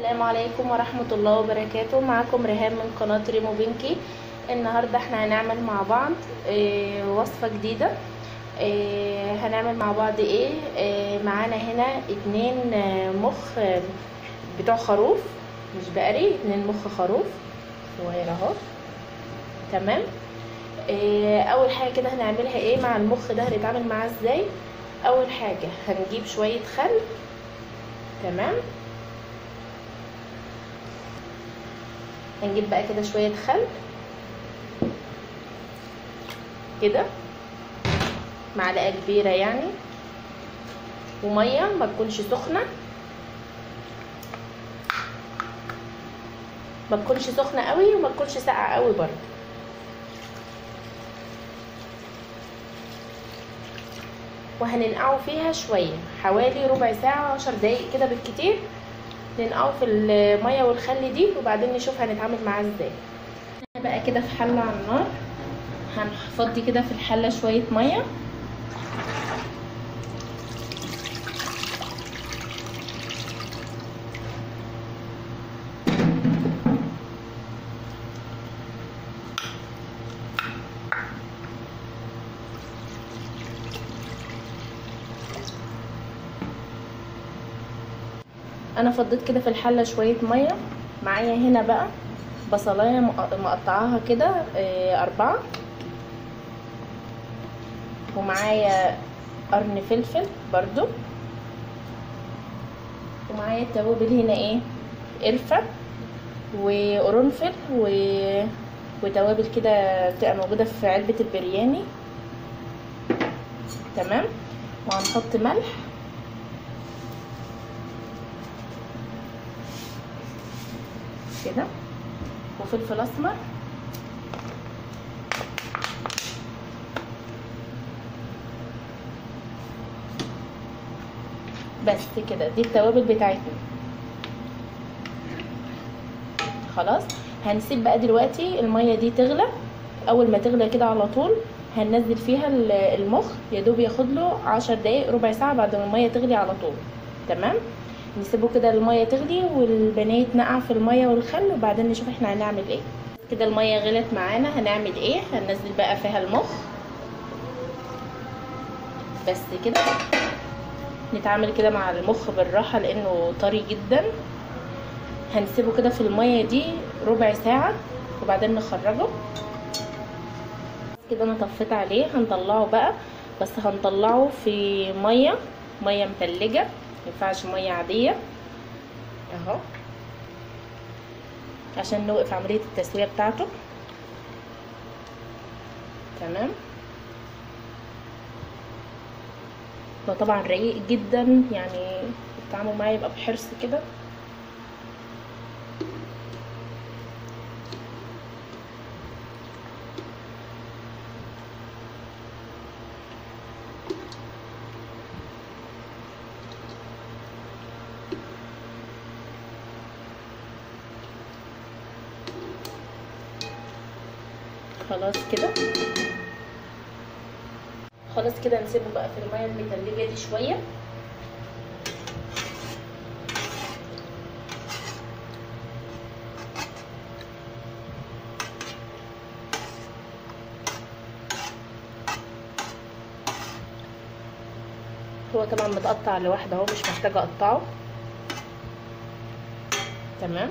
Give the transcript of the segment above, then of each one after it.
السلام عليكم ورحمة الله وبركاته. معكم ريهام من قناة ريمو بنكي النهاردة إحنا هنعمل مع بعض آه وصفة جديدة. آه هنعمل مع بعض إيه؟ آه معانا هنا اتنين مخ بتوع خروف. مش بقري اتنين مخ خروف. صغير اهو. تمام؟ اول حاجة كده هنعملها إيه؟ مع المخ ده هنتعامل معاه إزاي؟ اول حاجة هنجيب شوية خل. تمام؟ هنجيب بقى كده شوية خل. كده. معلقة كبيرة يعني. ومية ما تكونش سخنة. ما تكونش سخنة قوي وما تكونش ساقعة قوي برضه. وهننقعه فيها شوية حوالي ربع ساعة عشر دقايق كده بالكتير. ننقعه في المية والخل دي وبعدين نشوف هنتعامل معاه إزاي. بقى كده في حلة على النار. هنفضي كده في الحلة شوية مية. أنا فضيت كده في الحلة شوية مية. معايا هنا بقى بصلاية مقطعاها كده أربعة. ومعايا قرن فلفل برضو. ومعايا التوابل هنا إيه؟ قرفة وقرنفل و... وتوابل كده بتبقى موجودة في علبة البرياني. تمام؟ وهنحط ملح. كده. وفلفل أسمر. بس كده دي التوابل بتاعتنا. خلاص هنسيب بقى دلوقتي المية دي تغلى. أول ما تغلى كده على طول هننزل فيها المخ. يا دوب ياخد له عشر دقايق ربع ساعة بعد ما المية تغلي على طول. تمام؟ نسيبه كده المية تغلي والبانيه يتنقع في المية والخل وبعدين نشوف إحنا هنعمل إيه. كده المية غلت معانا هنعمل إيه؟ هننزل بقى فيها المخ. بس كده. نتعامل كده مع المخ بالراحة لأنه طري جدا. هنسيبه كده في المية دي ربع ساعة وبعدين نخرجه. كده أنا طفيت عليه هنطلعه بقى. بس هنطلعه في مية مية متلجة. مينفعش مية عادية. أهو. عشان نوقف عملية التسوية بتاعته. تمام. هو طبعا رقيق جدا يعني التعامل معاه يبقى بحرص كده. خلاص كده. خلاص كده نسيبه بقى في المية المتلجة دي شوية. هو طبعا متقطع لوحده اهو مش محتاجه اقطعه. تمام؟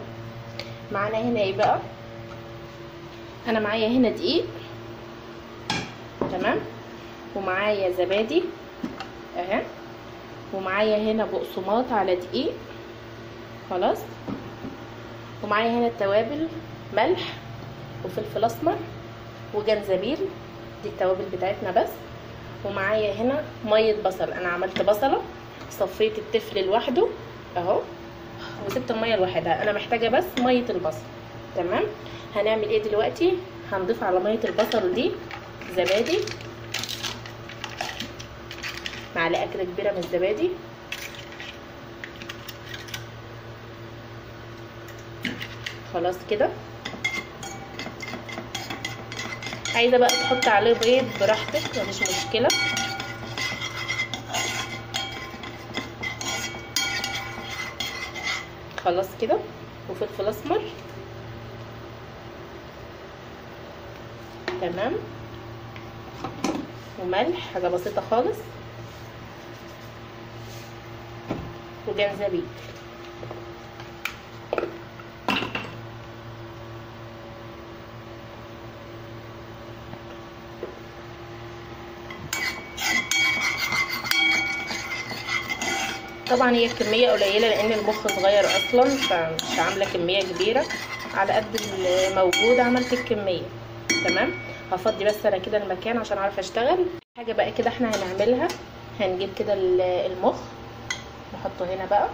معانا هنا إيه بقى؟ أنا معايا هنا دقيق. تمام؟ ومعايا زبادي. أهي. ومعايا هنا بقسماط على دقيق. خلاص؟ ومعايا هنا التوابل ملح وفلفل أسمر وجنزبيل. دي التوابل بتاعتنا بس. ومعايا هنا مية بصل. أنا عملت بصلة صفيت التفل لوحده. أهو. وسبت المية لوحدها. أنا محتاجة بس مية البصل. تمام؟ هنعمل إيه دلوقتي؟ هنضيف على مية البصل دي زبادي. معلقة كده كبيرة من الزبادي. خلاص كده. عايزة بقى تحط عليه بيض براحتك مفيش مشكلة. خلاص كده. وفلفل أسمر. تمام؟ وملح حاجة بسيطة خالص. وجنزبيل طبعا هي الكميه قليلة لأن المخ صغير أصلا فمش عاملة كمية كبيرة. على قد الموجود عملت الكمية. تمام؟ هفضي بس أنا كده المكان عشان أعرف أشتغل. حاجة بقى كده إحنا هنعملها. هنجيب كده المخ. نحطه هنا بقى.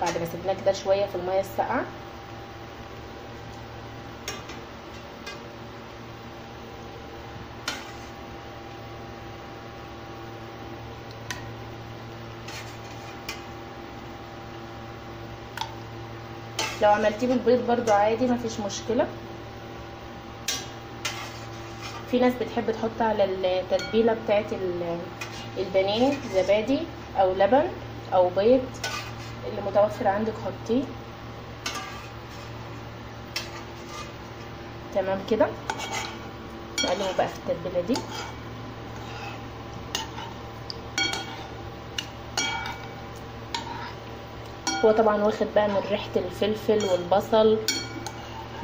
بعد ما سيبناه كده شوية في المية الساقعة. لو عملتيه بالبيض برضو عادي مفيش مشكلة. في ناس بتحب تحط على التتبيله بتاعت البانيه زبادي أو لبن أو بيض اللي متوفر عندك حطيه. تمام كده؟ نقلبه بقى في التتبيلة دي. هو طبعا واخد بقى من ريحة الفلفل والبصل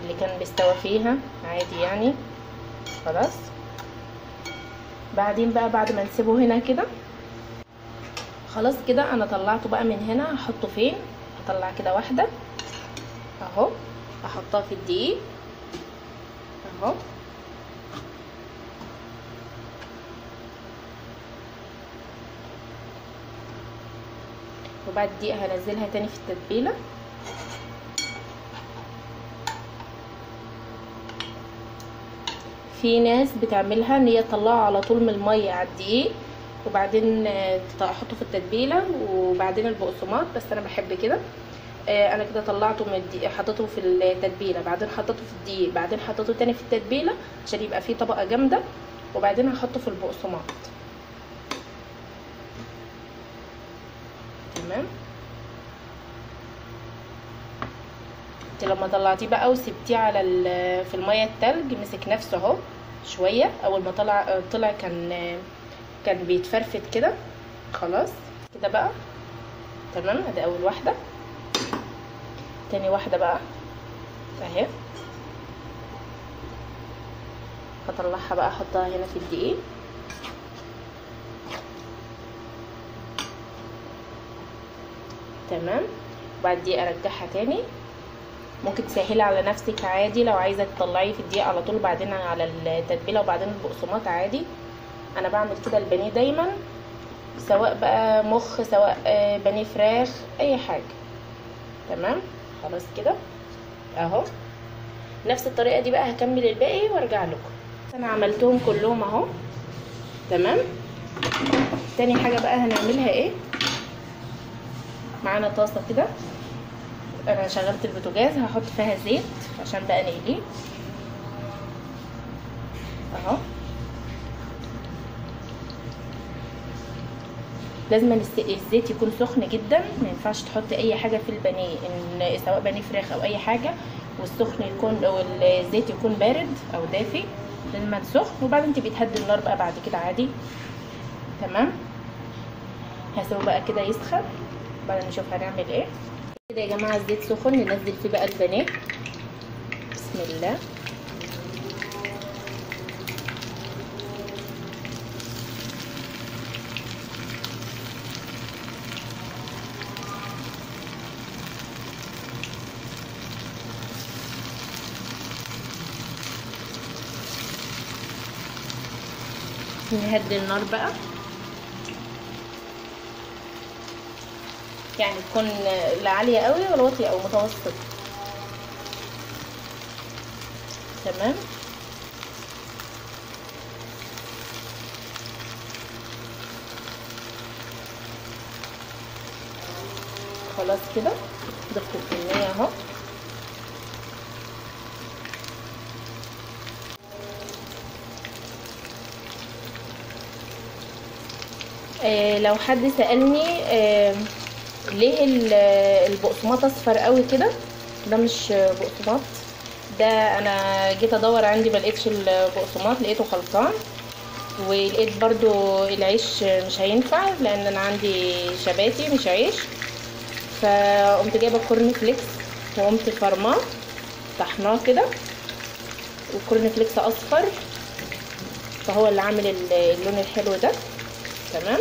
اللي كان بيستوى فيها عادي يعني. خلاص. بعدين بقى بعد ما نسيبه هنا كده خلاص كده أنا طلعته بقى من هنا هحطه فين؟ هطلع كده واحدة. أهو. احطها في الدقيق. أهو. وبعد دقيقه هنزلها تاني في التتبيلة. في ناس بتعملها إن هي تطلعه على طول من المية على الدقيق وبعدين احطه في التتبيلة وبعدين البقسماط بس أنا بحب كده. أنا كده طلعته من الدقيق حطيته في التتبيلة بعدين حطيته في الدقيق بعدين حطيته تاني في التتبيلة عشان يبقى فيه طبقة جامدة وبعدين هحطه في البقسماط. تمام؟ لما طلعتيه بقى وسبتيه على في المية التلج مسك نفسه اهو شوية. أول ما طلع طلع كان كان بيتفرفت كده. خلاص كده بقى. تمام ادي أول واحدة. تاني واحدة بقى. اهي. هطلعها بقى احطها هنا في الدقيق. تمام. وبعد دي أرجعها تاني. ممكن تسهلي على نفسك عادي لو عايزة تطلعيه في الدقيق على طول بعدين على التتبيلة وبعدين البقسماط عادي. أنا بعمل كده البانيه دايما سواء بقى مخ سواء بانيه فراخ أي حاجة. تمام؟ خلاص كده. أهو. نفس الطريقة دي بقى هكمل الباقي وأرجع لكم. أنا عملتهم كلهم أهو. تمام؟ تاني حاجة بقى هنعملها إيه؟ معانا طاسة كده. أنا شغلت البوتاجاز هحط فيها زيت عشان بقى نقليه أهو. لازم الزيت يكون سخن جدا ما ينفعش تحطي أي حاجة في البانيه إن سواء بانيه فراخ أو أي حاجة والسخن يكون أو الزيت يكون بارد أو دافي لازم سخن وبعدين انت بتهدي النار بقى بعد كده عادي. تمام؟ هسيبه بقى كده يسخن بعدين نشوف هنعمل إيه. كده يا جماعة الزيت سخن ننزل فيه بقى البانيه. بسم الله. نهدي النار بقى. يعني تكون لا عالية قوي ولا واطية أو متوسط تمام؟ خلاص كده؟ ضفت الكمية أهو. آه لو حد سألني آه ليه ال- البقسماط أصفر قوي كده؟ ده مش بقسماط. ده أنا جيت أدور عندي ما لقيتش البقسماط لقيته خلصان. ولقيت برضو العيش مش هينفع لأن أنا عندي شباتي مش عيش. فقمت جايبة corn flakes وقمت فرماه طحناه كده. وال corn flakes أصفر فهو اللي عامل ال- اللون الحلو ده. تمام؟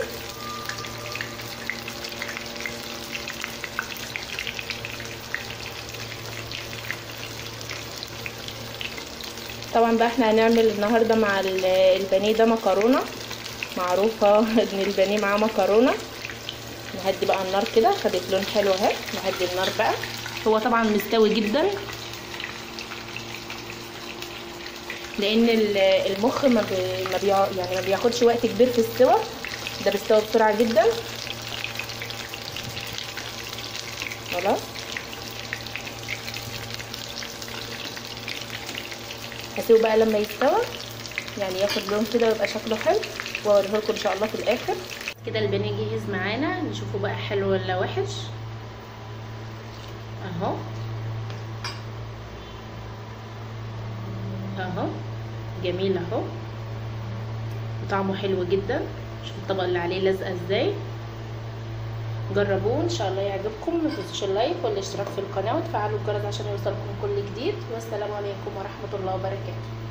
طبعا بقى إحنا هنعمل النهارده مع ال- البانيه ده مكرونة. معروفة إن البانيه معاه مكرونة. نهدي بقى النار كده. خدت لون حلو اهي نهدي النار بقى. هو طبعا مستوي جدا. لأن ال- المخ ما بي يعني ما بياخدش وقت كبير في السوى ده بيستوي بسرعة جدا. خلاص. هسيبه بقى لما يستوى. يعني ياخد لون كده ويبقى شكله حلو. واوريه لكم إن شاء الله في الآخر. كده البانيه جهز معانا. نشوفه بقى حلو ولا وحش. أهو. أهو. جميل أهو. وطعمه حلو جدا. شوفوا الطبق اللي عليه لازقة إزاي. جربوه إن شاء الله يعجبكم. ما تنسوش اللايك والاشتراك في القناة وتفعلوا الجرس عشان يوصلكم كل جديد. والسلام عليكم ورحمة الله وبركاته.